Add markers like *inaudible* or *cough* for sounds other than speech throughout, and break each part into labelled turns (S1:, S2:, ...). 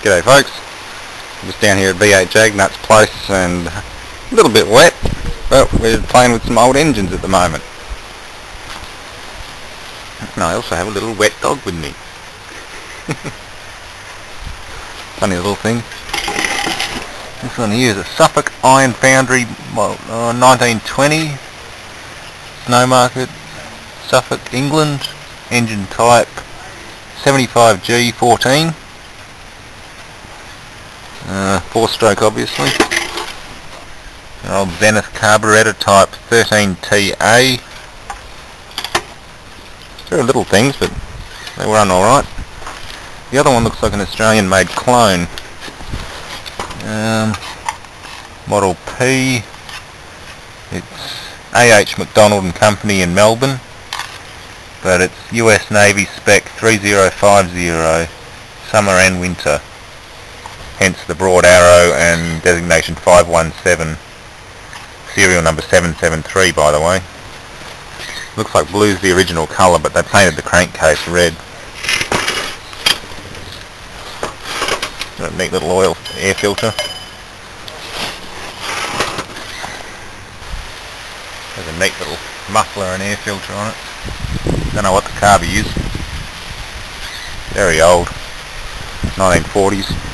S1: G'day folks, just down here at V8 Jagnuts place and a little bit wet, but we're playing with some old engines at the moment. And I also have a little wet dog with me. *laughs* Funny little thing. This one here is a Suffolk Iron Foundry, well, uh, 1920, Stowmarket, Suffolk, England, engine type 75G14. Uh, four stroke obviously. An old Zenith carburetor type 13TA. Very little things but they run alright. The other one looks like an Australian made clone. Um, model P. It's AH McDonald and Company in Melbourne. But it's US Navy spec 3050 summer and winter hence the broad arrow and designation 517 serial number 773 by the way. Looks like blue's the original colour but they painted the crankcase red. A neat little oil air filter. There's a neat little muffler and air filter on it. Don't know what the carby is very old. 1940s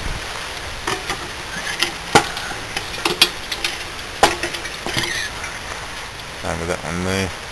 S1: Over that one there.